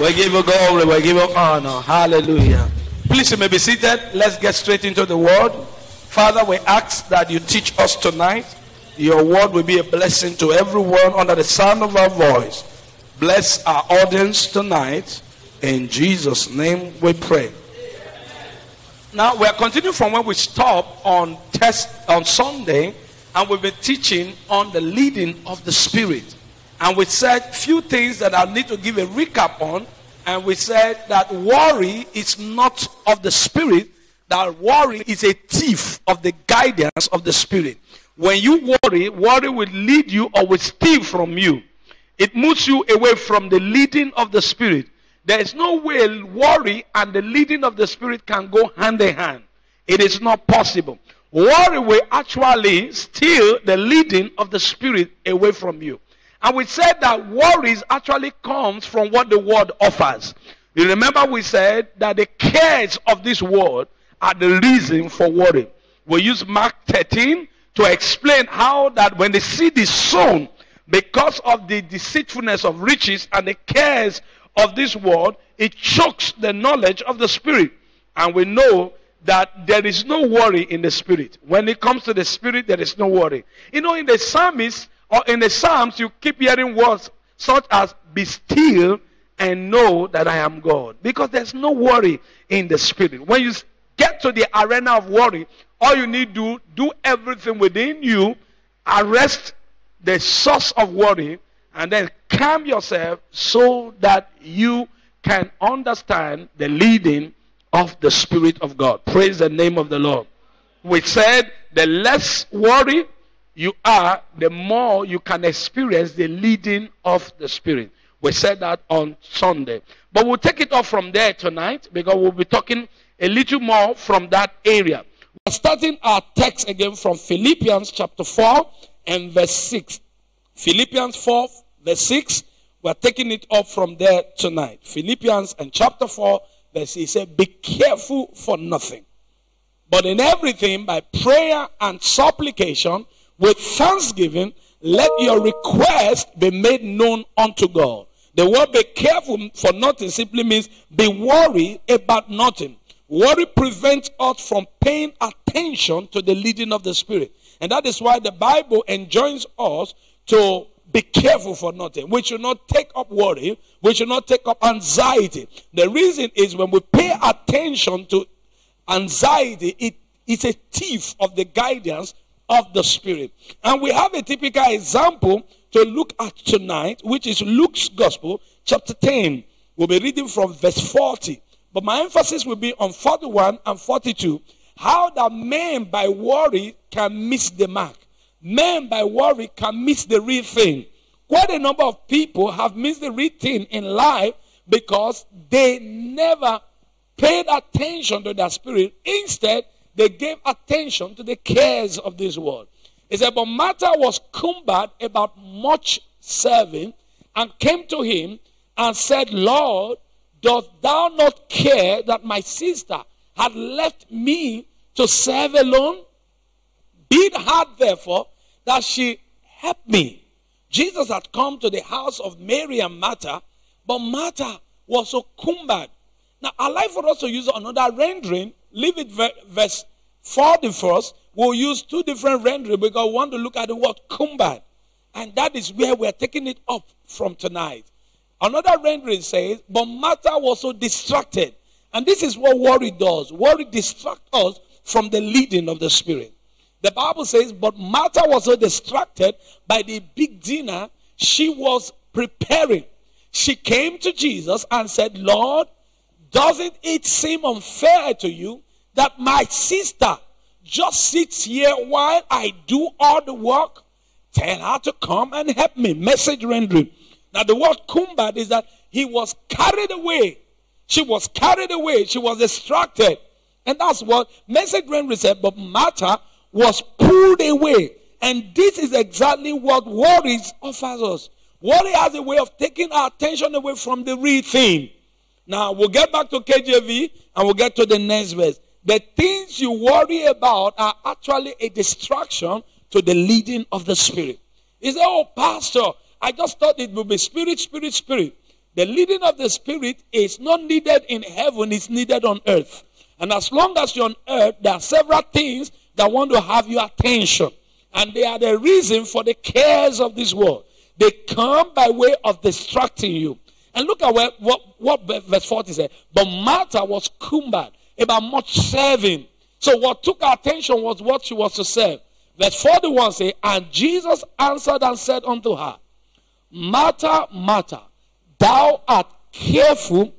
We give you glory, we give you honor. Hallelujah. Please, you may be seated. Let's get straight into the word. Father, we ask that you teach us tonight. Your word will be a blessing to everyone under the sound of our voice. Bless our audience tonight. In Jesus' name we pray. Now we are continuing from where we stopped on test on Sunday, and we've been teaching on the leading of the Spirit. And we said few things that I need to give a recap on. And we said that worry is not of the Spirit, that worry is a thief of the guidance of the Spirit. When you worry, worry will lead you or will steal from you. It moves you away from the leading of the Spirit. There is no way worry and the leading of the Spirit can go hand in hand. It is not possible. Worry will actually steal the leading of the Spirit away from you. And we said that worries actually comes from what the world offers. You remember we said that the cares of this world are the reason for worry. We use Mark 13 to explain how that when the seed is sown, because of the deceitfulness of riches and the cares of this world, it chokes the knowledge of the Spirit. And we know that there is no worry in the Spirit. When it comes to the Spirit, there is no worry. You know, in the psalmist or in the Psalms, you keep hearing words such as, Be still and know that I am God. Because there's no worry in the Spirit. When you get to the arena of worry, all you need to do, do everything within you, arrest the source of worry, and then calm yourself so that you can understand the leading of the Spirit of God. Praise the name of the Lord. We said the less worry you are, the more you can experience the leading of the Spirit. We said that on Sunday. But we'll take it off from there tonight because we'll be talking a little more from that area. We're starting our text again from Philippians chapter 4 and verse 6. Philippians 4, verse 6. We're taking it up from there tonight. Philippians and chapter 4, verse 6 said, Be careful for nothing, but in everything by prayer and supplication with thanksgiving, let your request be made known unto God. The word be careful for nothing simply means be worried about nothing. Worry prevents us from paying attention to the leading of the Spirit. And that is why the Bible enjoins us to be careful for nothing. We should not take up worry. We should not take up anxiety. The reason is when we pay attention to anxiety, it is a thief of the guidance of the Spirit. And we have a typical example to look at tonight, which is Luke's Gospel, chapter 10. We'll be reading from verse 40. But my emphasis will be on 41 and 42. How that men by worry can miss the mark men by worry can miss the real thing. Quite a number of people have missed the real thing in life because they never paid attention to their spirit. Instead, they gave attention to the cares of this world. It said, But Martha was cumbered about much serving and came to him and said, Lord, dost thou not care that my sister had left me to serve alone? Bid her, therefore, that she help me. Jesus had come to the house of Mary and Martha, but Martha was so cumbered. Now, I'd like for us to use another rendering. Leave it verse 40 first. We'll use two different renderings because we want to look at the word cumbered. And that is where we're taking it up from tonight. Another rendering says, but Martha was so distracted. And this is what worry does. Worry distracts us from the leading of the Spirit. The Bible says, but Martha was so distracted by the big dinner she was preparing. She came to Jesus and said, Lord, doesn't it seem unfair to you that my sister just sits here while I do all the work? Tell her to come and help me. Message rendering. Now, the word cumbered is that he was carried away. She was carried away. She was distracted. And that's what message rendering said. But Martha was pulled away. And this is exactly what worries offers us. Worry has a way of taking our attention away from the real thing. Now, we'll get back to KJV and we'll get to the next verse. The things you worry about are actually a distraction to the leading of the Spirit. He said, Oh, Pastor, I just thought it would be Spirit, Spirit, Spirit. The leading of the Spirit is not needed in heaven, it's needed on earth. And as long as you're on earth, there are several things that want to have your attention. And they are the reason for the cares of this world. They come by way of distracting you. And look at what, what, what verse 40 said. But Martha was cumbered about much serving. So what took her attention was what she was to serve. Verse 41 says, And Jesus answered and said unto her, Martha, Martha, thou art careful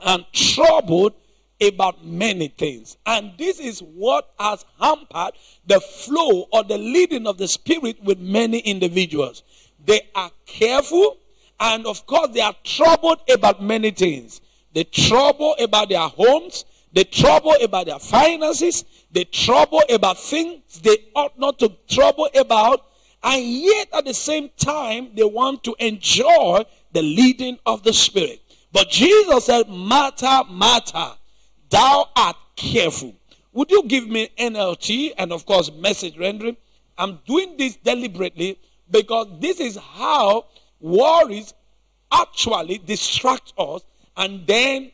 and troubled about many things. And this is what has hampered the flow or the leading of the Spirit with many individuals. They are careful and, of course, they are troubled about many things. They trouble about their homes, they trouble about their finances, they trouble about things they ought not to trouble about, and yet at the same time, they want to enjoy the leading of the Spirit. But Jesus said, Martha, Martha, thou art careful. Would you give me NLT and, of course, message rendering? I'm doing this deliberately because this is how worries actually distract us and then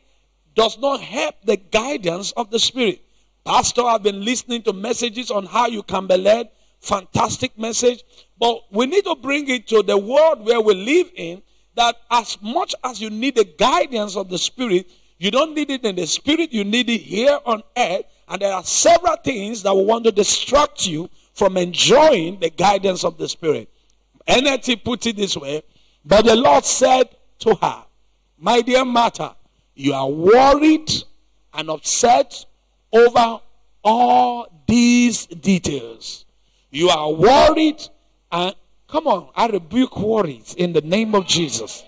does not help the guidance of the Spirit. Pastor, I've been listening to messages on how you can be led. Fantastic message. But we need to bring it to the world where we live in that as much as you need the guidance of the Spirit, you don't need it in the Spirit, you need it here on earth. And there are several things that will want to distract you from enjoying the guidance of the Spirit. NLT put it this way But the Lord said to her, My dear Martha, you are worried and upset over all these details. You are worried and come on, I rebuke worries in the name of Jesus.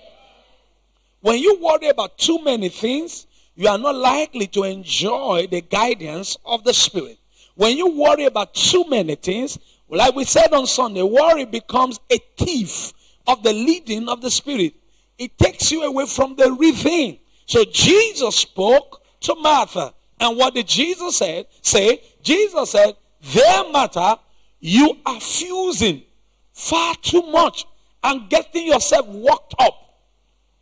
When you worry about too many things, you are not likely to enjoy the guidance of the Spirit. When you worry about too many things, like we said on Sunday, worry becomes a thief of the leading of the Spirit. It takes you away from the thing. So Jesus spoke to Martha. And what did Jesus said? Say, Jesus said, dear Martha, you are fusing far too much and getting yourself worked up.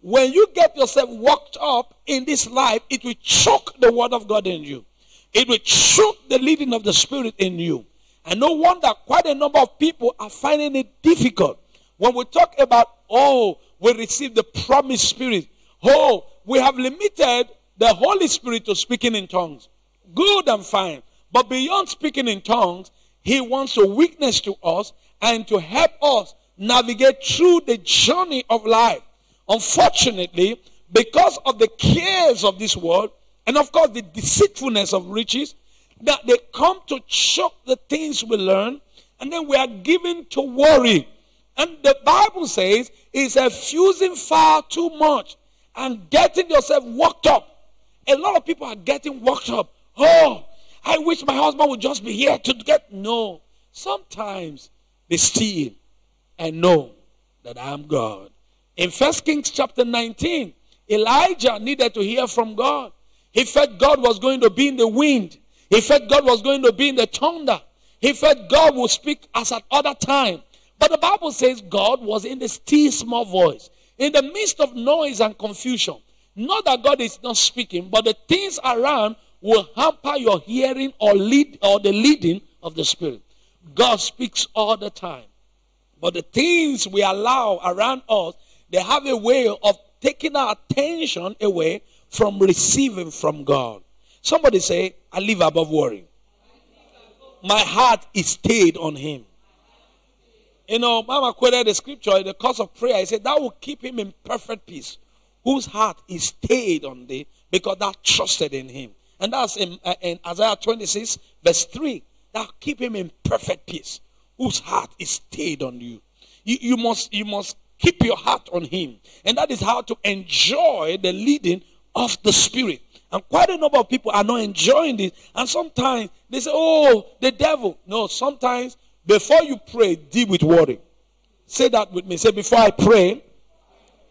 When you get yourself worked up in this life, it will choke the word of God in you. It will choke the leading of the Spirit in you. And no wonder quite a number of people are finding it difficult. When we talk about, oh, we receive the promised Spirit, oh, we have limited the Holy Spirit to speaking in tongues. Good and fine. But beyond speaking in tongues, He wants to witness to us and to help us navigate through the journey of life. Unfortunately, because of the cares of this world, and of course the deceitfulness of riches, that they come to choke the things we learn, and then we are given to worry. And the Bible says it's a fusing far too much and getting yourself worked up. A lot of people are getting worked up. Oh, I wish my husband would just be here to get. No. Sometimes they steal and know that I'm God. In First Kings chapter 19, Elijah needed to hear from God. He felt God was going to be in the wind. He felt God was going to be in the thunder. He felt God would speak as at other time. But the Bible says God was in the still small voice. In the midst of noise and confusion. Not that God is not speaking, but the things around will hamper your hearing or lead or the leading of the Spirit. God speaks all the time. But the things we allow around us, they have a way of taking our attention away from receiving from God. Somebody say, I live above worry. My heart is stayed on him. You know, Mama quoted the scripture in the course of prayer. He said, That will keep him in perfect peace, whose heart is stayed on thee, because thou trusted in him. And that's in, uh, in Isaiah 26, verse 3. That keep him in perfect peace, whose heart is stayed on you. You, you, must, you must keep your heart on him. And that is how to enjoy the leading of the Spirit. And quite a number of people are not enjoying this. And sometimes they say, oh, the devil. No, sometimes before you pray, deal with worry. Say that with me. Say, before I pray,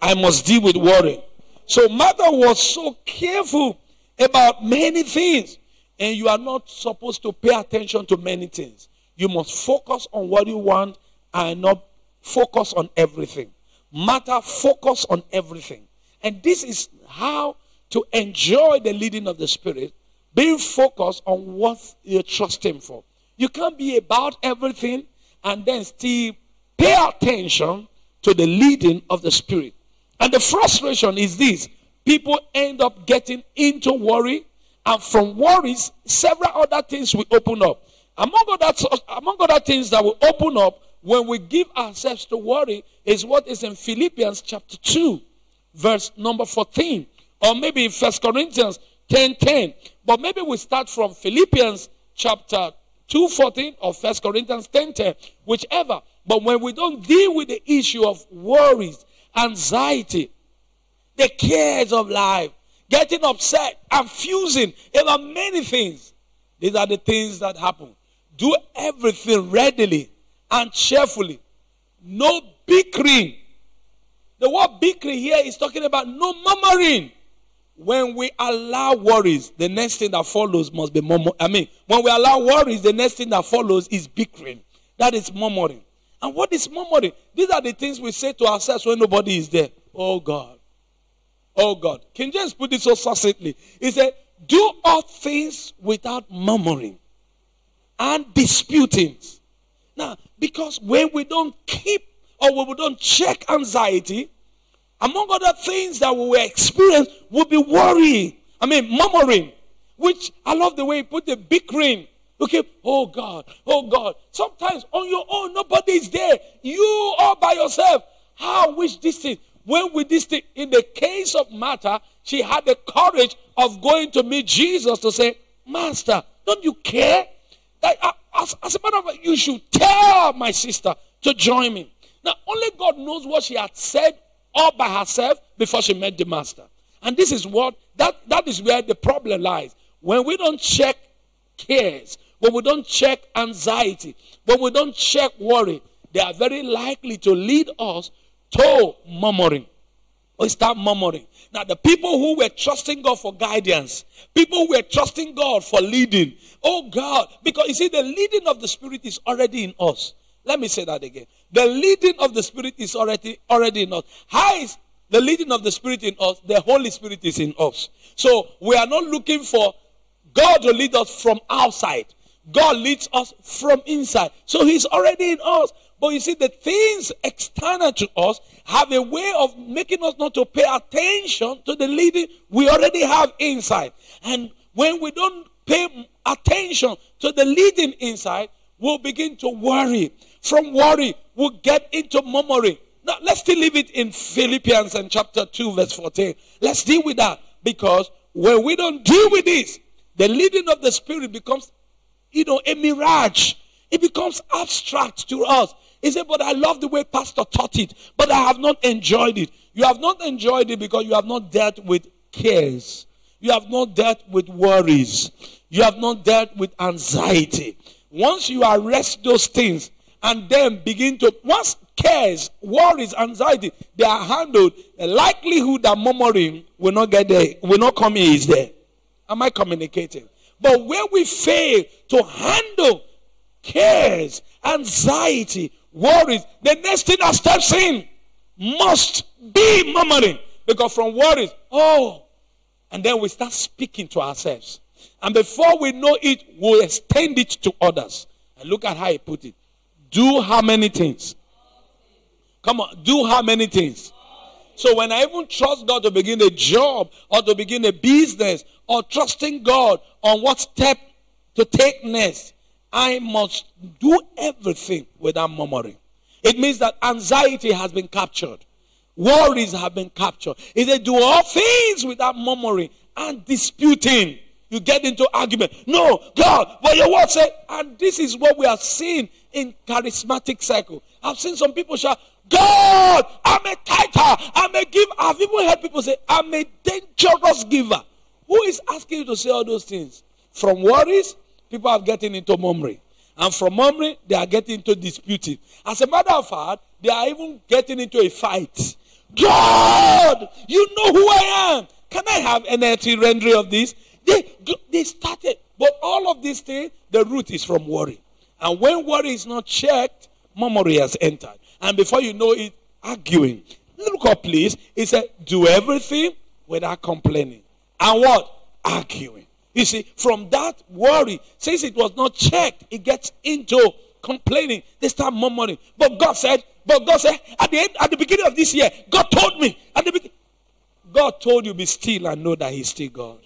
I must deal with worry. So Martha was so careful about many things. And you are not supposed to pay attention to many things. You must focus on what you want and not focus on everything. Martha focus on everything. And this is how to enjoy the leading of the Spirit, being focused on what you trust Him for. You can't be about everything and then still pay attention to the leading of the Spirit. And the frustration is this people end up getting into worry, and from worries, several other things will open up. Among other, among other things that will open up when we give ourselves to worry is what is in Philippians chapter 2, verse number 14. Or maybe 1 Corinthians 10 10. But maybe we start from Philippians chapter 2 14 or 1 Corinthians 10 10, whichever. But when we don't deal with the issue of worries, anxiety, the cares of life, getting upset and fusing about many things, these are the things that happen. Do everything readily and cheerfully. No bickering. The word bickering here is talking about no murmuring. When we allow worries, the next thing that follows must be murmuring. I mean, when we allow worries, the next thing that follows is bickering. That is murmuring. And what is murmuring? These are the things we say to ourselves when nobody is there. Oh God. Oh God. King James put it so succinctly. He said, Do all things without murmuring and disputing. Now, because when we don't keep or when we don't check anxiety, among other things that we will experience will be worrying. I mean, murmuring. Which I love the way he put the bickering. Okay, oh God, oh God. Sometimes on your own, nobody is there. You all by yourself. How wish this thing? When we this thing? In the case of Martha, she had the courage of going to meet Jesus to say, Master, don't you care? That, uh, as, as a matter of fact, you should tell my sister to join me. Now, only God knows what she had said all by herself before she met the master. And this is what that, that is where the problem lies. When we don't check cares, when we don't check anxiety, when we don't check worry, they are very likely to lead us to murmuring. We start murmuring. Now, the people who were trusting God for guidance, people who were trusting God for leading, oh God, because you see, the leading of the Spirit is already in us. Let me say that again. The leading of the Spirit is already already in us. How is the leading of the Spirit in us? The Holy Spirit is in us. So we are not looking for God to lead us from outside. God leads us from inside. So He's already in us. But you see, the things external to us have a way of making us not to pay attention to the leading we already have inside. And when we don't pay attention to the leading inside, we'll begin to worry. From worry, we'll get into murmuring. Now, let's still leave it in Philippians and chapter 2, verse 14. Let's deal with that because when we don't deal with this, the leading of the Spirit becomes, you know, a mirage. It becomes abstract to us. He said, But I love the way Pastor taught it, but I have not enjoyed it. You have not enjoyed it because you have not dealt with cares. You have not dealt with worries. You have not dealt with anxiety. Once you arrest those things and then begin to, once cares, worries, anxiety, they are handled, the likelihood that murmuring will not get there, will not come in is there. Am I communicating? But where we fail to handle cares, anxiety, worries, the next thing that steps in must be murmuring. Because from worries, oh, and then we start speaking to ourselves. And before we know it, we'll extend it to others. And look at how he put it. Do how many things? Come on, do how many things? So when I even trust God to begin a job or to begin a business or trusting God on what step to take next, I must do everything without murmuring. It means that anxiety has been captured. Worries have been captured. He said, do all things without murmuring and disputing. You get into argument. No, God, what your word say. And this is what we are seeing in charismatic cycle. I've seen some people shout, God, I'm a tither, I'm a giver. I've even heard people say, I'm a dangerous giver. Who is asking you to say all those things? From worries, people are getting into murmuring. And from murmuring, they are getting into disputing. As a matter of fact, they are even getting into a fight. God, you know who I am. Can I have an NLT rendering of this? They, they started. But all of these things, the root is from worry. And when worry is not checked, murmuring has entered. And before you know it, arguing. Look up, please. He said, Do everything without complaining. And what? Arguing. You see, from that worry, since it was not checked, it gets into complaining. They start murmuring. But God said, but God said, at the end, at the beginning of this year, God told me. At the be- God told you, be still and know that He's still God.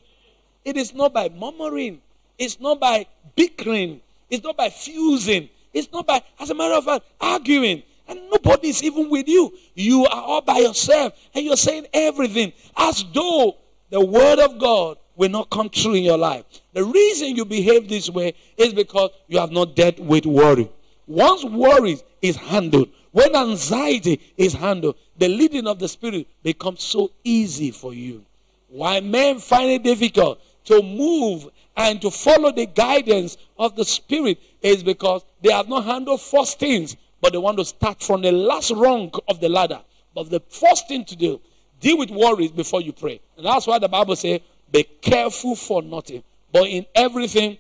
It is not by murmuring. It's not by bickering. It's not by fusing. It's not by, as a matter of fact, arguing. And nobody is even with you. You are all by yourself. And you're saying everything as though the word of God will not come true in your life. The reason you behave this way is because you have not dealt with worry. Once worry is handled, when anxiety is handled, the leading of the Spirit becomes so easy for you. Why men find it difficult to move and to follow the guidance of the Spirit is because they have not handled first things, but they want to start from the last rung of the ladder. But the first thing to do, deal with worries before you pray. And that's why the Bible says, be careful for nothing, but in everything,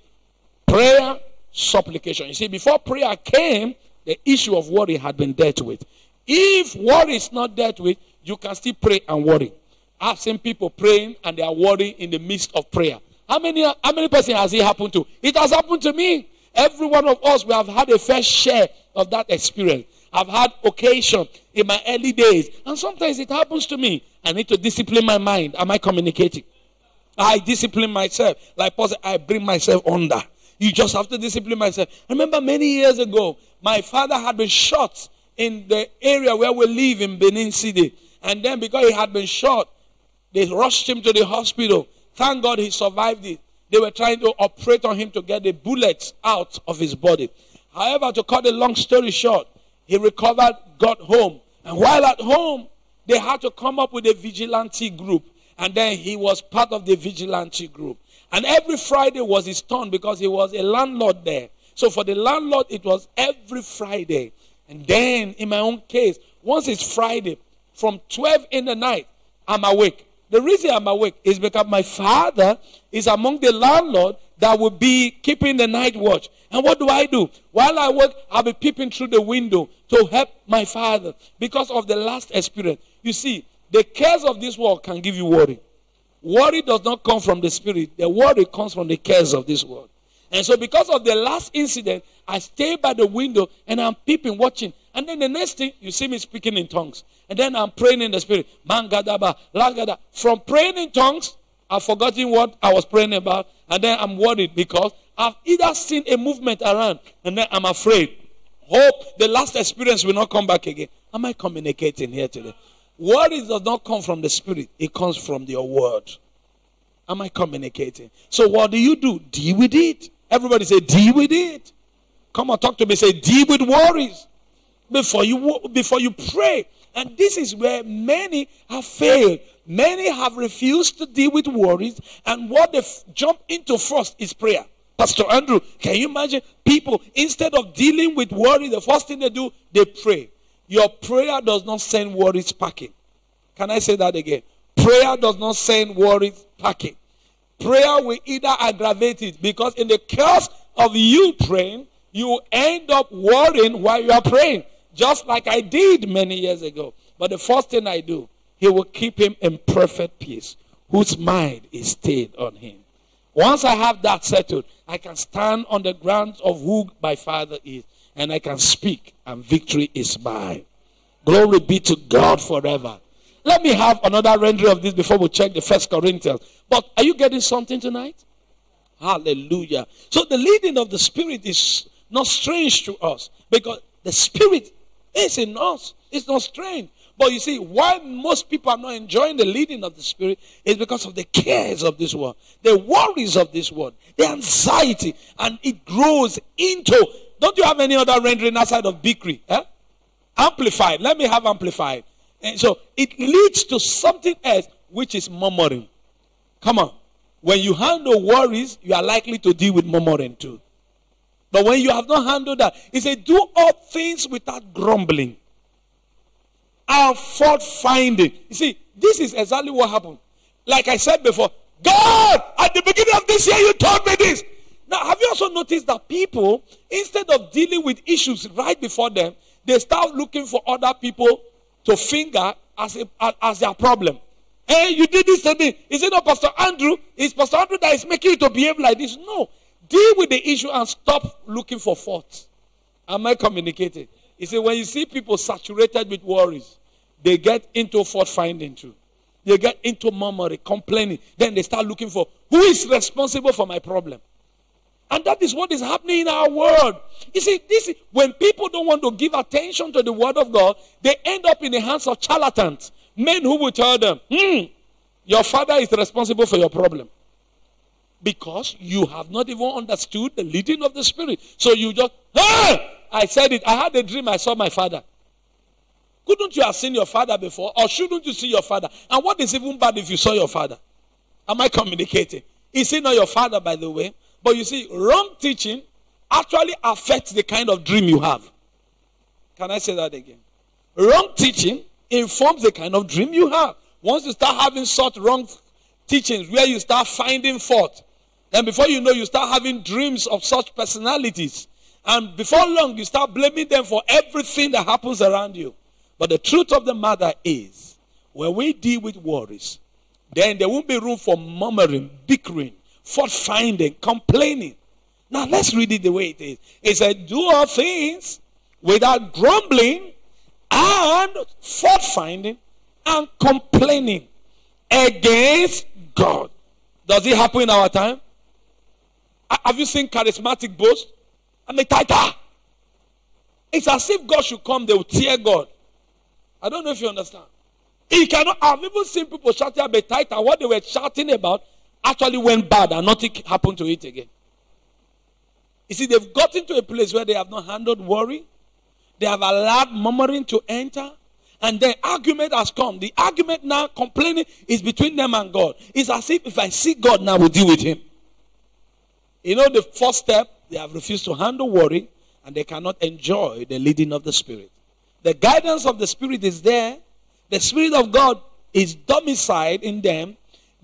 prayer, supplication. You see, before prayer came, the issue of worry had been dealt with. If worry is not dealt with, you can still pray and worry. I've seen people praying and they are worrying in the midst of prayer. How many, how many person has it happened to? It has happened to me. Every one of us, we have had a fair share of that experience. I've had occasion in my early days, and sometimes it happens to me. I need to discipline my mind. Am I communicating? I discipline myself. Like Paul said, I bring myself under. You just have to discipline myself. I remember many years ago, my father had been shot in the area where we live in Benin City. And then because he had been shot, they rushed him to the hospital. Thank God he survived it. They were trying to operate on him to get the bullets out of his body. However, to cut a long story short, he recovered, got home. And while at home, they had to come up with a vigilante group. And then he was part of the vigilante group. And every Friday was his turn because he was a landlord there. So for the landlord, it was every Friday. And then in my own case, once it's Friday, from 12 in the night, I'm awake. The reason I'm awake is because my father is among the landlord that will be keeping the night watch. And what do I do? While I work, I'll be peeping through the window to help my father because of the last experience. You see, the cares of this world can give you worry. Worry does not come from the spirit, the worry comes from the cares of this world. And so, because of the last incident, I stay by the window and I'm peeping, watching. And then the next thing, you see me speaking in tongues. And then I'm praying in the spirit. From praying in tongues, I've forgotten what I was praying about. And then I'm worried because I've either seen a movement around and then I'm afraid. Hope the last experience will not come back again. Am I communicating here today? Worry does not come from the spirit, it comes from your word. Am I communicating? So, what do you do? Deal with it. Everybody say, deal with it. Come on, talk to me. Say, deal with worries before you before you pray. And this is where many have failed. Many have refused to deal with worries, and what they f- jump into first is prayer. Pastor Andrew, can you imagine people instead of dealing with worry, the first thing they do, they pray. Your prayer does not send worries packing. Can I say that again? Prayer does not send worries packing. Prayer will either aggravate it because in the course of you praying, you end up worrying while you are praying, just like I did many years ago. But the first thing I do, He will keep him in perfect peace, whose mind is stayed on Him. Once I have that settled, I can stand on the grounds of who my Father is and I can speak, and victory is mine. Glory be to God forever. Let me have another rendering of this before we check the first Corinthians. But are you getting something tonight? Hallelujah. So the leading of the Spirit is not strange to us because the Spirit is in us. It's not strange. But you see, why most people are not enjoying the leading of the Spirit is because of the cares of this world, the worries of this world, the anxiety, and it grows into don't you have any other rendering outside of Bikri? Eh? Amplified. Let me have amplified. And so it leads to something else, which is murmuring. Come on. When you handle worries, you are likely to deal with murmuring too. But when you have not handled that, he said, do all things without grumbling and fault finding. You see, this is exactly what happened. Like I said before, God, at the beginning of this year, you told me this. Now, have you also noticed that people, instead of dealing with issues right before them, they start looking for other people to finger as, a, as their problem. Hey, you did this to me. Is it not Pastor Andrew? Is Pastor Andrew that is making you to behave like this? No. Deal with the issue and stop looking for fault. Am I communicating? You see, when you see people saturated with worries, they get into fault finding too. They get into murmuring, complaining. Then they start looking for who is responsible for my problem. And that is what is happening in our world. You see, this is, when people don't want to give attention to the word of God, they end up in the hands of charlatans, men who will tell them, hmm, your father is responsible for your problem. Because you have not even understood the leading of the Spirit. So you just, ah! I said it. I had a dream. I saw my father. Couldn't you have seen your father before? Or shouldn't you see your father? And what is even bad if you saw your father? Am I communicating? Is he not your father, by the way? But you see, wrong teaching actually affects the kind of dream you have. Can I say that again? Wrong teaching informs the kind of dream you have. Once you start having such wrong teachings where you start finding fault, then before you know, you start having dreams of such personalities. And before long, you start blaming them for everything that happens around you. But the truth of the matter is, when we deal with worries, then there won't be room for murmuring, bickering, fault finding, complaining. Now let's read it the way it is. It said, Do all things without grumbling and fault finding and complaining against God. Does it happen in our time? Have you seen charismatic boast? I'm a tighter. It's as if God should come, they will tear God. I don't know if you understand. He cannot. I've even seen people shouting about tighter. What they were shouting about actually went bad and nothing happened to it again. You see, they've gotten to a place where they have not handled worry. They have allowed murmuring to enter. And then argument has come. The argument now, complaining, is between them and God. It's as if if I see God now, we'll deal with him. You know, the first step, they have refused to handle worry and they cannot enjoy the leading of the Spirit. The guidance of the Spirit is there. The Spirit of God is domiciled in them.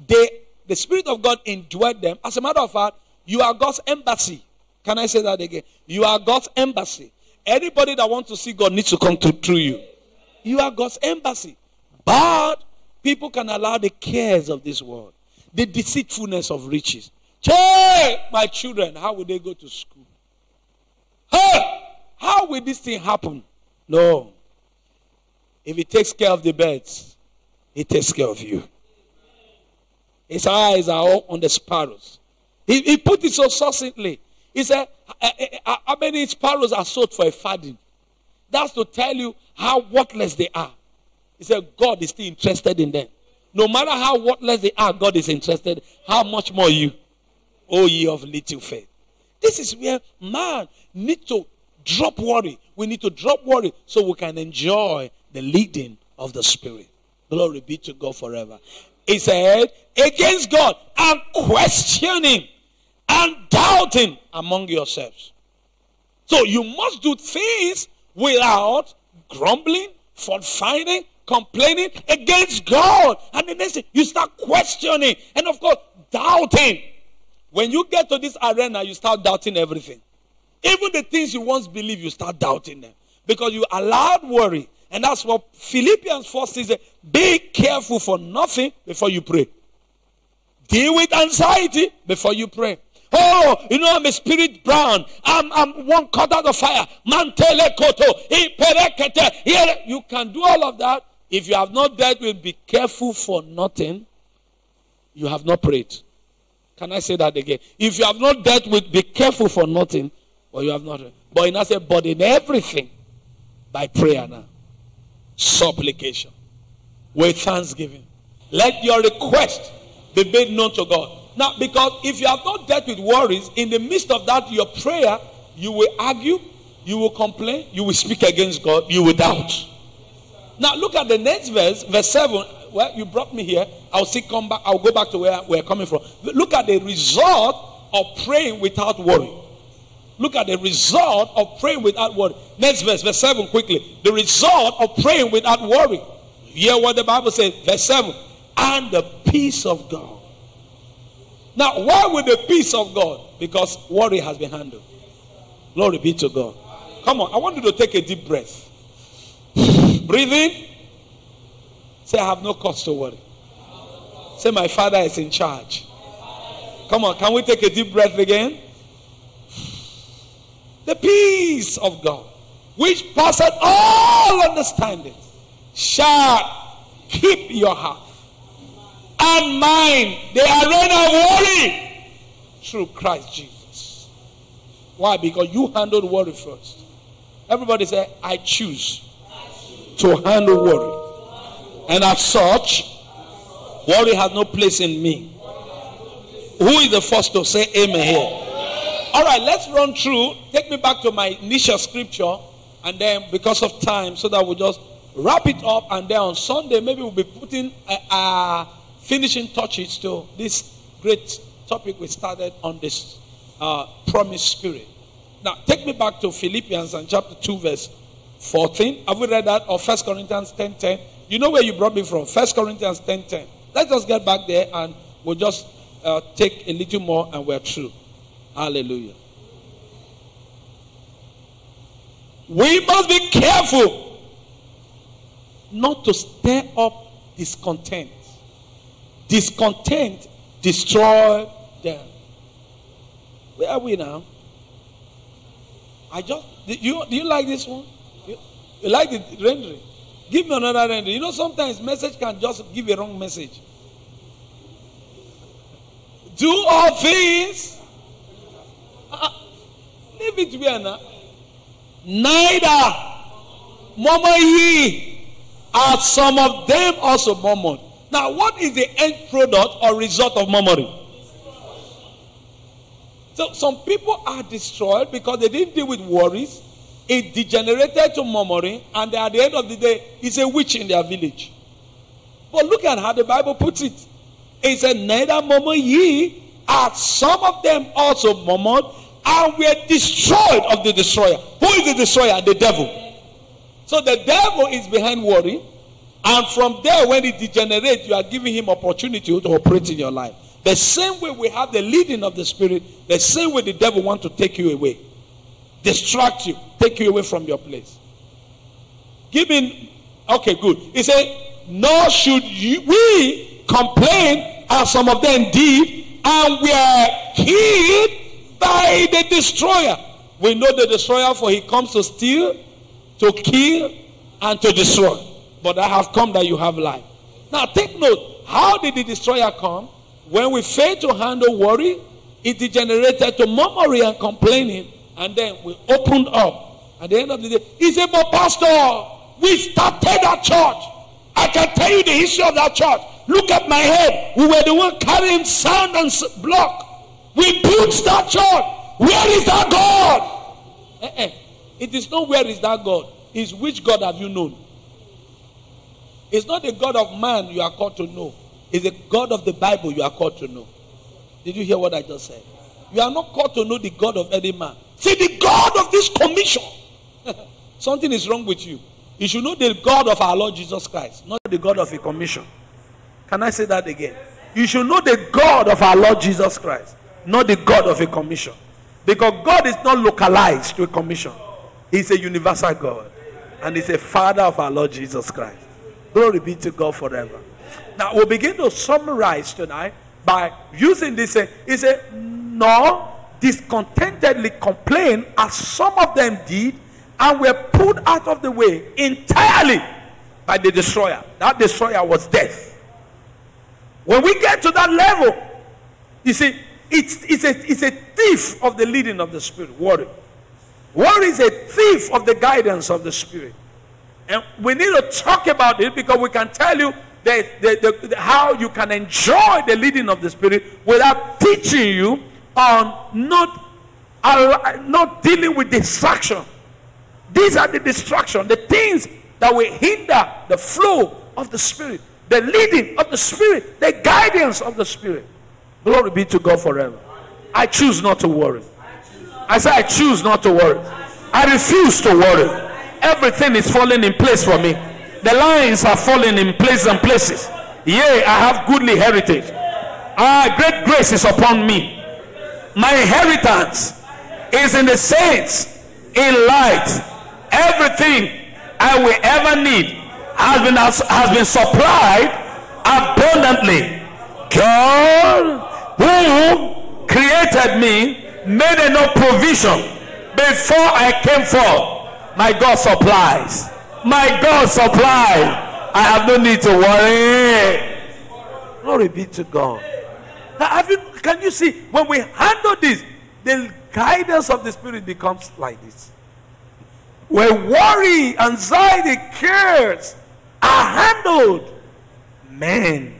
They, the Spirit of God indwelt them. As a matter of fact, you are God's embassy. Can I say that again? You are God's embassy. Anybody that wants to see God needs to come to, through you. You are God's embassy. But people can allow the cares of this world, the deceitfulness of riches. Hey, my children, how will they go to school? Hey, how will this thing happen? No. If he takes care of the birds, he takes care of you. His eyes are all on the sparrows. He, he put it so succinctly. He said, uh, uh, uh, How many sparrows are sold for a farthing? That's to tell you how worthless they are. He said, God is still interested in them. No matter how worthless they are, God is interested. How much more you, O ye of little faith? This is where man need to drop worry. We need to drop worry so we can enjoy the leading of the Spirit. Glory be to God forever. He said, against God and questioning and doubting among yourselves. So you must do things without grumbling, fault finding, complaining against God. And the next thing, you start questioning and, of course, doubting. When you get to this arena, you start doubting everything. Even the things you once believed, you start doubting them. Because you allowed worry. And that's what Philippians 4 says. Eh, be careful for nothing before you pray. Deal with anxiety before you pray. Oh, you know, I'm a spirit brown. I'm, I'm one cut out of fire. Mantele koto. You can do all of that. If you have not dealt with be careful for nothing, you have not prayed. Can I say that again? If you have not dealt with be careful for nothing, but you have not. But now said, but in everything, by prayer now, supplication, with thanksgiving, let your request be made known to God. Now, because if you have not dealt with worries, in the midst of that, your prayer, you will argue, you will complain, you will speak against God, you will doubt. Now, look at the next verse, verse 7. Well, you brought me here. I'll see come back. I'll go back to where we're coming from. Look at the result of praying without worry. Look at the result of praying without worry. Next verse, verse 7, quickly. The result of praying without worry. Hear what the Bible says, verse 7. And the peace of God. Now, why would the peace of God? Because worry has been handled. Glory be to God. Come on, I want you to take a deep breath. Breathe in. Say, I have no cause to worry. Say, my father is in charge. Come on, can we take a deep breath again? The peace of God, which passeth all understanding, shall keep your heart and mind the arena of worry through Christ Jesus. Why? Because you handled worry first. Everybody say, I choose to handle worry. And as such, worry has no place in me. Who is the first to say amen here? All right, let's run through. Take me back to my initial scripture, and then because of time, so that we just wrap it up, and then on Sunday maybe we'll be putting a, a finishing touches to this great topic we started on this uh, promised spirit. Now, take me back to Philippians and chapter 2, verse 14. Have we read that? Or 1 Corinthians 10 10? You know where you brought me from? 1 Corinthians 10 10. Let's just get back there and we'll just uh, take a little more and we're through. Hallelujah. We must be careful not to stir up discontent. Discontent destroy them. Where are we now? I just do you do you like this one? You, you like the rendering? Give me another rendering. You know sometimes message can just give a wrong message. Do all things. Uh, leave it where now. Neither murmur ye, as some of them also murmured. Now, what is the end product or result of murmuring? So, some people are destroyed because they didn't deal with worries. It degenerated to murmuring, and at the end of the day, it's a witch in their village. But look at how the Bible puts it. It said, Neither murmur ye, as some of them also murmured, and were destroyed of the destroyer. Who is the destroyer? The devil. So the devil is behind worry. And from there, when it degenerates, you are giving him opportunity to operate in your life. The same way we have the leading of the Spirit, the same way the devil wants to take you away, distract you, take you away from your place. Give me, okay, good. He said, Nor should you, we complain as some of them did, and we are killed by the destroyer. We know the destroyer, for he comes to steal, to kill, and to destroy but I have come that you have life. Now take note. How did the destroyer come? When we fail to handle worry, it degenerated to murmuring and complaining, and then we opened up. At the end of the day, he said, But Pastor, we started that church. I can tell you the history of that church. Look at my head. We were the one carrying sand and block. We built that church. Where is that God? Eh-eh. It is not where is that God. It's which God have you known? It's not the God of man you are called to know. It's the God of the Bible you are called to know. Did you hear what I just said? You are not called to know the God of any man. See, the God of this commission. Something is wrong with you. You should know the God of our Lord Jesus Christ, not the God of a commission. Can I say that again? You should know the God of our Lord Jesus Christ, not the God of a commission. Because God is not localized to a commission, He's a universal God. And He's a Father of our Lord Jesus Christ. Glory be to God forever. Now we'll begin to summarize tonight by using this. Uh, he said, "No, discontentedly complain as some of them did, and were put out of the way entirely by the destroyer. That destroyer was death. When we get to that level, you see, it's, it's, a, it's a thief of the leading of the Spirit. Worry. Worry is a thief of the guidance of the Spirit. And we need to talk about it because we can tell you the, how you can enjoy the leading of the Spirit without teaching you on not, not dealing with distraction. These are the distraction, the things that will hinder the flow of the Spirit, the leading of the Spirit, the guidance of the Spirit. Glory be to God forever. I choose not to worry. I say, I choose not to worry. I refuse to worry. Everything is falling in place for me. The lines are falling in place and places. Yea, I have goodly heritage. Ah, great grace is upon me. My inheritance is in the saints, in light. Everything I will ever need has been, has has been supplied abundantly. God, who created me, made enough provision before I came forth. My God supplies. My God supplies. I have no need to worry. Glory be to God. Now, have you, can you see when we handle this, the guidance of the Spirit becomes like this. Where worry, anxiety, cares are handled, man.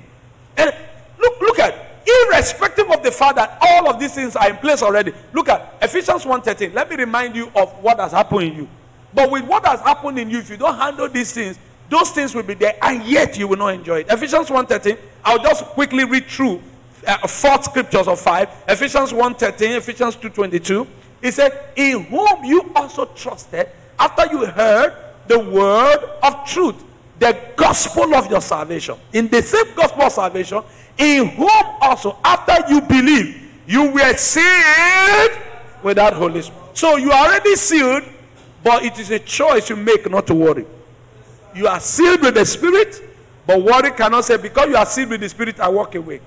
And look, look at irrespective of the fact that all of these things are in place already. Look at Ephesians 1:13. Let me remind you of what has happened in you. But with what has happened in you, if you don't handle these things, those things will be there, and yet you will not enjoy it. Ephesians 1:13. I'll just quickly read through uh, four scriptures of five. Ephesians 1:13, Ephesians 2:22. He said, "In whom you also trusted, after you heard the word of truth, the gospel of your salvation. In the same gospel of salvation, in whom also, after you believe, you were sealed with that Holy Spirit. So you are already sealed, but it is a choice you make not to worry. You are sealed with the Spirit, but worry cannot say, because you are sealed with the Spirit, I walk away.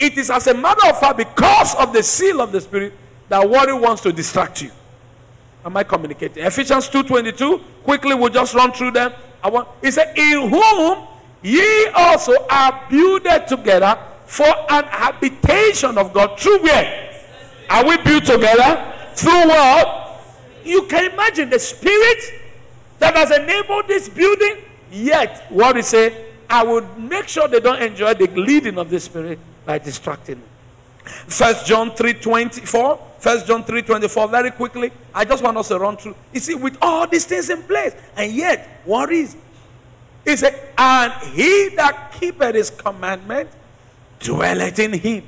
It is as a matter of fact, because of the seal of the Spirit, that worry wants to distract you. Am I communicating? Ephesians 2.22, quickly we'll just run through them. I want, he said, in whom ye also are builded together for an habitation of God. Through where? Are we built together? Through what? You can imagine the spirit that has enabled this building. Yet, what he say? I will make sure they don't enjoy the leading of the spirit by distracting. First John 3 24. First John 3 24. Very quickly. I just want us to run through. You see, with all these things in place, and yet, is? He said, And he that keepeth his commandment dwelleth in him,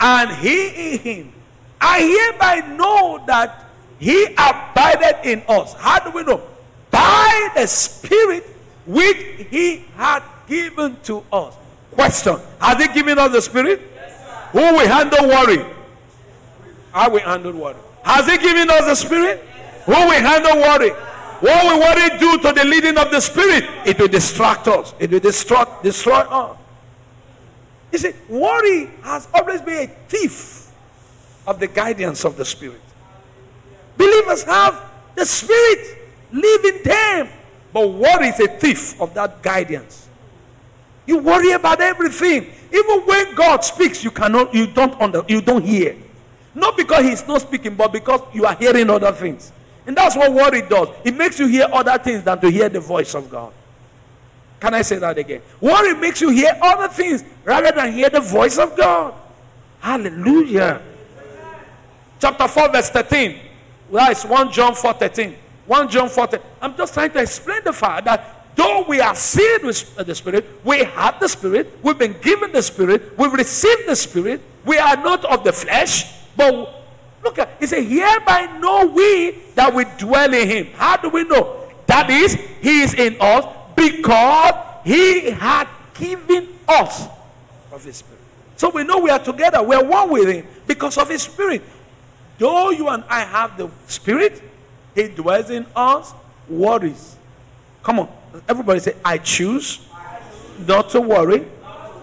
and he in him. I hereby know that he abideth in us. How do we know? By the Spirit which he had given to us. Question Has he given us the Spirit? Who will handle worry? I will handle worry. Has He given us the Spirit? Who will handle worry? What will worry do to the leading of the Spirit? It will distract us. It will distract, destroy us. You see, worry has always been a thief of the guidance of the Spirit. Believers have the Spirit live in them, but worry is a thief of that guidance. You worry about everything. Even when God speaks, you cannot, you don't under, you don't hear. Not because He's not speaking, but because you are hearing other things. And that's what worry does. It makes you hear other things than to hear the voice of God. Can I say that again? Worry makes you hear other things rather than hear the voice of God. Hallelujah. Chapter 4, verse 13. Well, it's 1 John 4 13. 1 John 4 13. I'm just trying to explain the fact that Though we are sealed with the Spirit, we have the Spirit, we've been given the Spirit, we've received the Spirit, we are not of the flesh, but look at he said, Hereby know we that we dwell in him. How do we know? That is, he is in us because he had given us of his spirit. So we know we are together, we are one with him because of his spirit. Though you and I have the spirit, he dwells in us, worries. Come on. Everybody say, I choose not to worry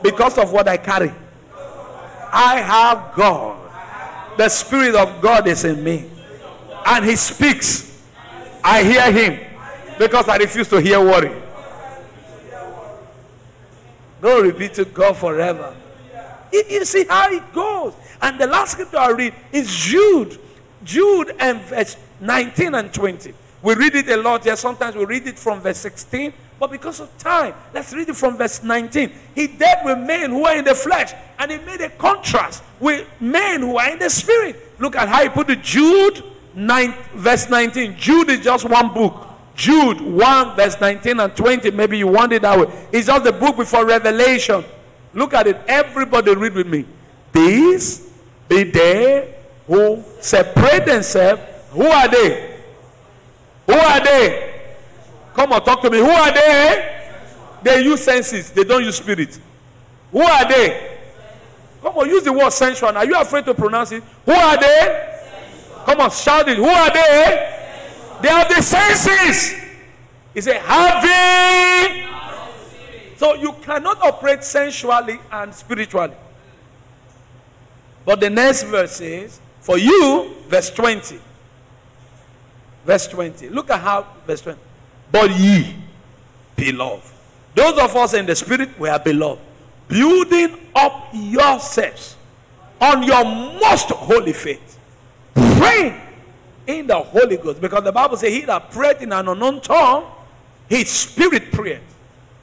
because of what I carry. I have God. The Spirit of God is in me. And He speaks. I hear Him because I refuse to hear worry. Glory be to God forever. You see how it goes. And the last scripture I read is Jude. Jude and verse 19 and 20. We read it a lot here. Sometimes we read it from verse 16. But because of time, let's read it from verse 19. He dealt with men who are in the flesh, and he made a contrast with men who are in the spirit. Look at how he put it. Jude 9, verse 19. Jude is just one book. Jude 1, verse 19 and 20. Maybe you want it that way. It's just the book before Revelation. Look at it. Everybody read with me. These be they who separate themselves. Who are they? Who are they? Come on, talk to me. Who are they? They use senses, they don't use spirit. Who are they? Come on, use the word sensual. Are you afraid to pronounce it? Who are they? Come on, shout it. Who are they? They are the senses. He said, having So you cannot operate sensually and spiritually. But the next verse says, For you, verse 20. Verse 20. Look at how, verse 20. But ye, beloved. Those of us in the spirit, we are beloved. Building up yourselves on your most holy faith. Praying in the Holy Ghost. Because the Bible says, He that prayed in an unknown tongue, his spirit prayed.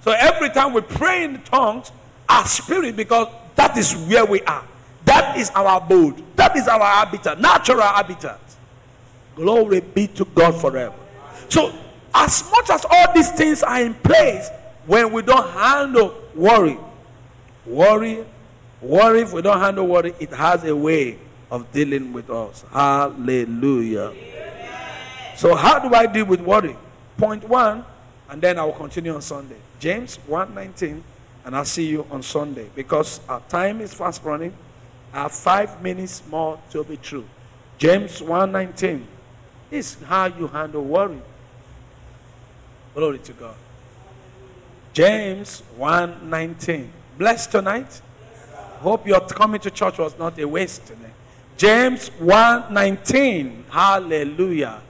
So every time we pray in tongues, our spirit, because that is where we are. That is our abode. That is our habitat, natural habitat. Glory be to God forever. So, as much as all these things are in place, when we don't handle worry, worry, worry, if we don't handle worry, it has a way of dealing with us. Hallelujah. So, how do I deal with worry? Point one, and then I will continue on Sunday. James 1:19, and I'll see you on Sunday because our time is fast running. I have five minutes more to be true. James 1:19 is how you handle worry. Glory to God. James 1:19. Blessed tonight. Hope your coming to church was not a waste tonight. James 1:19. Hallelujah.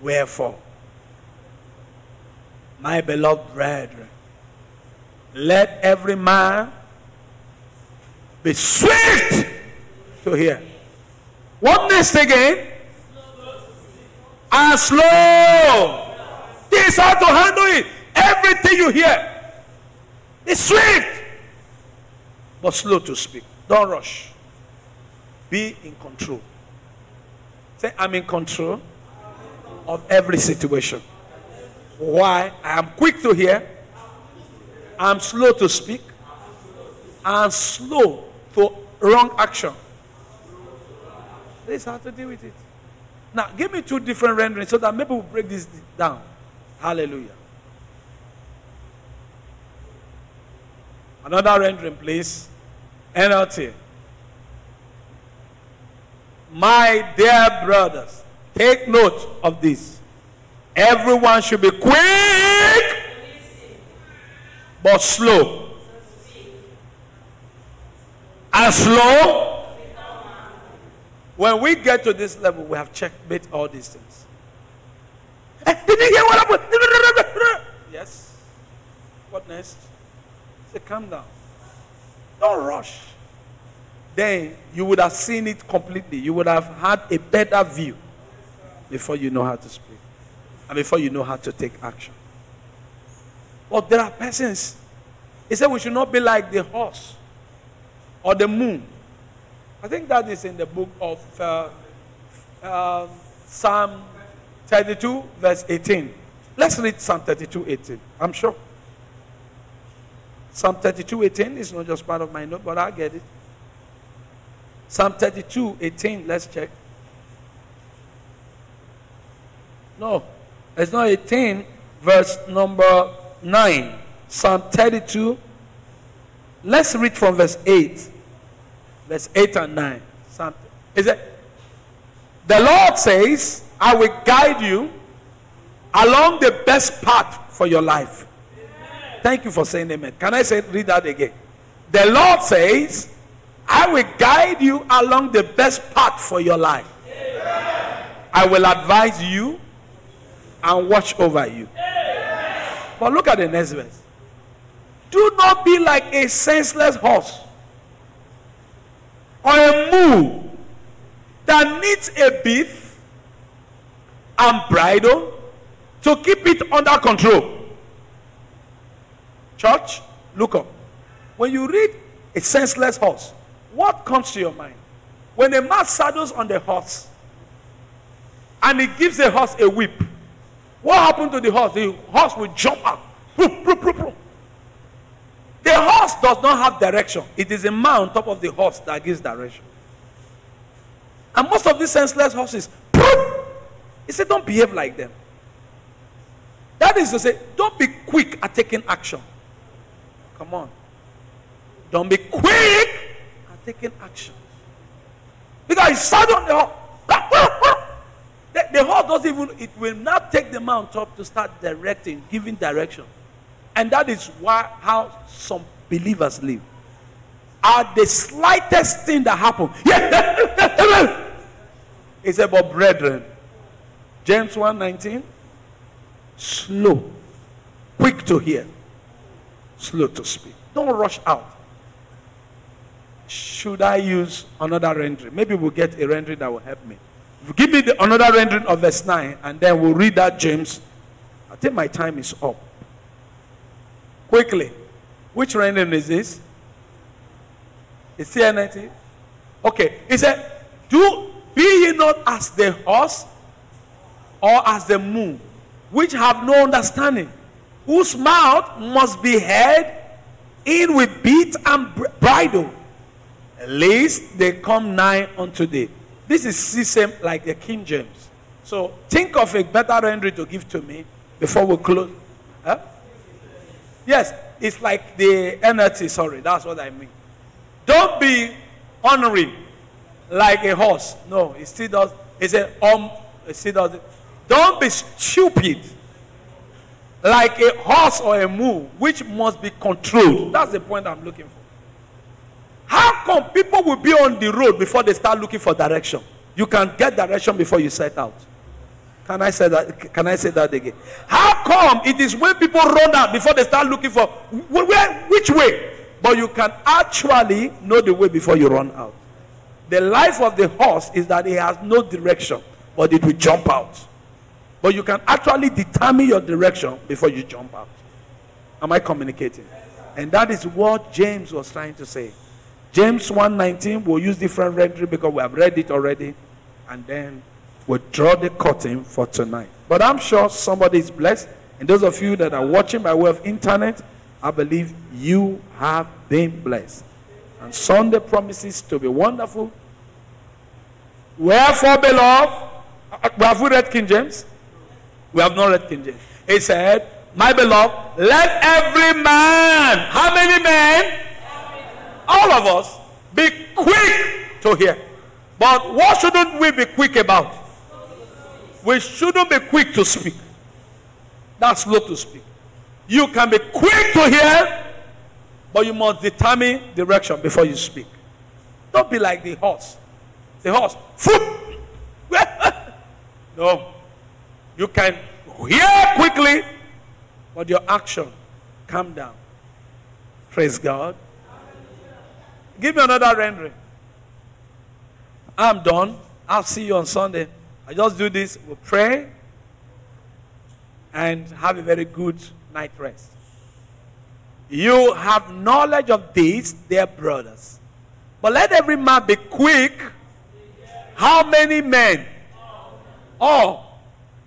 Wherefore, my beloved brethren, let every man be swift to hear. What next again? And slow. This is how to handle it. Everything you hear is swift, but slow to speak. Don't rush. Be in control. Say, I'm in control of every situation. Why? I am quick to hear, I'm slow to speak, I'm slow to wrong action. This is how to deal with it. Now, give me two different renderings so that maybe we'll break this down. Hallelujah. Another rendering, please. NLT. My dear brothers, take note of this. Everyone should be quick but slow. And slow. When we get to this level, we have checkmate all these things. Eh, did you hear what happened? Yes. What next? Say, calm down. Don't rush. Then you would have seen it completely. You would have had a better view before you know how to speak and before you know how to take action. But there are persons, he said we should not be like the horse or the moon. I think that is in the book of uh, uh, Psalm 32, verse 18. Let's read Psalm 32, 18. I'm sure. Psalm 32, 18 is not just part of my note, but I get it. Psalm 32, 18. Let's check. No, it's not 18, verse number 9. Psalm 32. Let's read from verse 8. Verse 8 and 9. Psalm, is it? The Lord says, I will guide you along the best path for your life. Thank you for saying amen. Can I say read that again? The Lord says, I will guide you along the best path for your life. I will advise you and watch over you. But look at the next verse. Do not be like a senseless horse or a mule that needs a beef and bridle to keep it under control. Church, look up. When you read a senseless horse, what comes to your mind? When a man saddles on the horse and he gives the horse a whip, what happened to the horse? The horse will jump up. The horse does not have direction. It is a man on top of the horse that gives direction. And most of these senseless horses, he said, don't behave like them. That is to say, don't be quick at taking action. Come on. Don't be quick at taking action. Because he sat on the horse. The, the horse doesn't even, it will not take the man on top to start directing, giving direction. And that is why how some believers live. At the slightest thing that happens, yeah, it's about brethren. James 1:19. Slow, quick to hear, slow to speak. Don't rush out. Should I use another rendering? Maybe we'll get a rendering that will help me. Give me the, another rendering of verse 9, and then we'll read that, James. I think my time is up. Quickly. Which rendering is this? Is CN90? Okay. He said, Do be ye not as the horse or as the moon, which have no understanding, whose mouth must be held in with bit and bridle, lest they come nigh unto thee. This is system like the King James. So think of a better rendering to give to me before we close. Huh? Yes, it's like the NLT, sorry, that's what I mean. Don't be honoring like a horse. No, it still does. It's a um, it still does. It. Don't be stupid like a horse or a mule, which must be controlled. That's the point I'm looking for. How come people will be on the road before they start looking for direction? You can get direction before you set out. Can I say that? Can I say that again? How come it is when people run out before they start looking for where, which way? But you can actually know the way before you run out. The life of the horse is that it has no direction, but it will jump out. But you can actually determine your direction before you jump out. Am I communicating? And that is what James was trying to say. James 1:19 we'll use different rendering because we have read it already and then we'll draw the curtain for tonight. But I'm sure somebody is blessed and those of you that are watching by way of internet I believe you have been blessed. And Sunday promises to be wonderful. Wherefore, beloved, have we read King James? We have not read King James. He said, My beloved, let every man, how many men? All of us be quick to hear. But what shouldn't we be quick about? We shouldn't be quick to speak. That's slow to speak. You can be quick to hear, but you must determine direction before you speak. Don't be like the horse. The horse, foot. no. You can hear quickly, but your action, calm down. Praise God. Give me another rendering. I'm done. I'll see you on Sunday. I just do this. We'll pray and have a very good night rest. You have knowledge of this, dear brothers. But let every man be quick. How many men? All.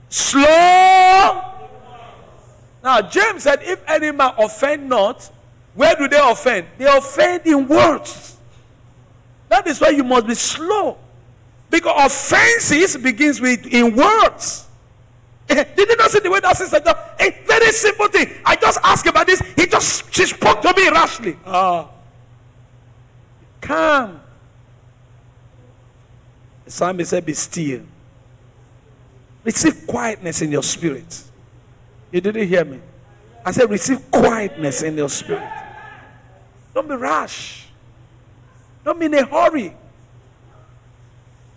Slow. Now, James said, If any man offend not, where do they offend? They offend in words. That is why you must be slow. Because offenses begins with in words. Did you not see the way that sister just a very simple thing? I just asked about this. He just she spoke to me rashly. Ah. Calm. The psalmist said, Be still. Receive quietness in your spirit. You didn't hear me. I said, receive quietness in your spirit. Don't be rash. Don't be in a hurry.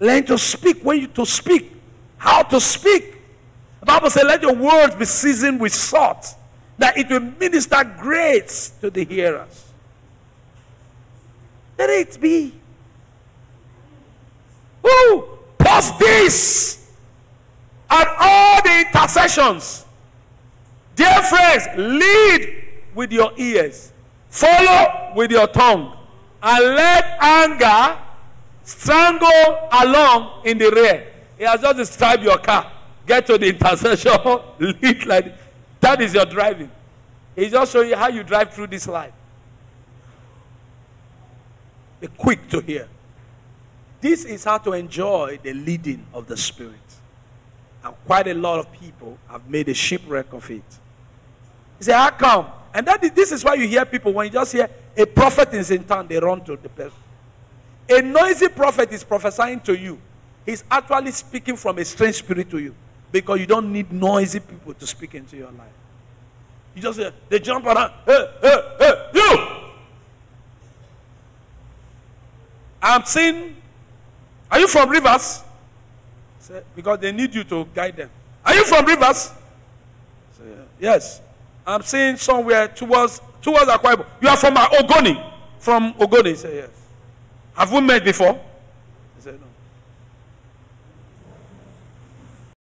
Learn to speak when you to speak. How to speak. The Bible says, let your words be seasoned with salt, that it will minister grace to the hearers. Let it be. Who Pause this and all the intercessions. Dear friends, lead with your ears, follow with your tongue, and let anger strangle along in the rear. He has just described your car. Get to the intersection, lead like that is your driving. He's just showing you how you drive through this life. Be quick to hear. This is how to enjoy the leading of the Spirit. And quite a lot of people have made a shipwreck of it. You say, How come? And that is, this is why you hear people, when you just hear a prophet is in town, they run to the person. A noisy prophet is prophesying to you. He's actually speaking from a strange spirit to you because you don't need noisy people to speak into your life. You just say, they jump around. Hey, hey, hey, you! I'm seeing. Are you from Rivers? Because they need you to guide them. Are you from Rivers? Say, yes. I'm seeing somewhere towards towards Akwa Ibom. You are from uh, Ogoni. From Ogoni. Say yes. Have we met before?